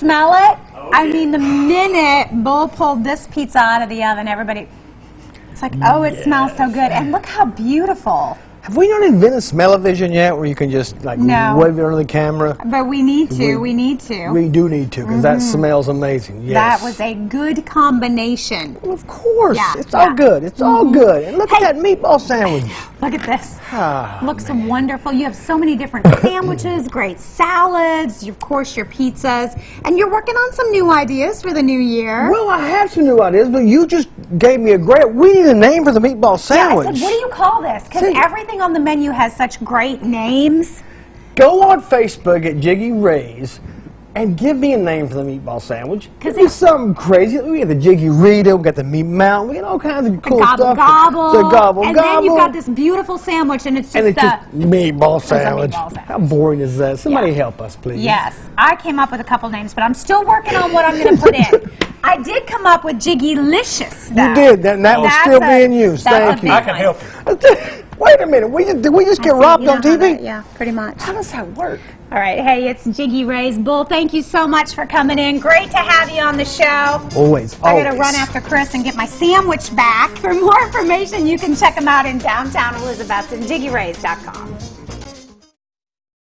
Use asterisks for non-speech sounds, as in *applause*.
Smell it? Oh, I mean, the minute Bull pulled this pizza out of the oven, everybody. It's like, oh, it smells so good. And look how beautiful. Have we not invented smell-o-vision yet, where you can just like No. wave it under the camera? But we need to. We- We, need to. We do need to, because that mm-hmm. smells amazing. Yes. That was a good combination. Well, of course. Yeah, it's yeah. all good. It's all mm-hmm. good. And look Hey. at that meatball sandwich. Look at this. Ah, Looks wonderful. You have so many different *coughs* sandwiches, great salads, of course, your pizzas, and you're working on some new ideas for the new year. Well, I have some new ideas, but you just gave me a great. We need a name for the meatball yeah, I sandwich. said, what do you call this? Because everything on the menu has such great names. Go on Facebook at Jiggy Ray's and give me a name for the meatball sandwich. 'Cause Give me it- something crazy. We got the Jiggy Rita, we got the Meat Mountain, we got all kinds of cool gobble stuff. gobble. The gobble and gobble. then you've got this beautiful sandwich, and it's just and it's a. just meatball a sandwich. meatball sandwich. How boring is that? Somebody Yeah. help us, please. Yes, I came up with a couple names, but I'm still working on what I'm going to put in. *laughs* I did come up with Jiggylicious. You though. did, that- and that was That's still a- being used. that's a Thank you. I can help you. *laughs* Wait a minute. We just, did we just get robbed on TV? that- yeah, pretty much. How does that work? All right, hey, it's Jiggy Ray's Bull. Thank you so much for coming in. Great to have you on the show. Always, I always. gotta run after Chris and get my sandwich back. For more information, you can check them out in downtown Elizabethton, jiggyrays.com.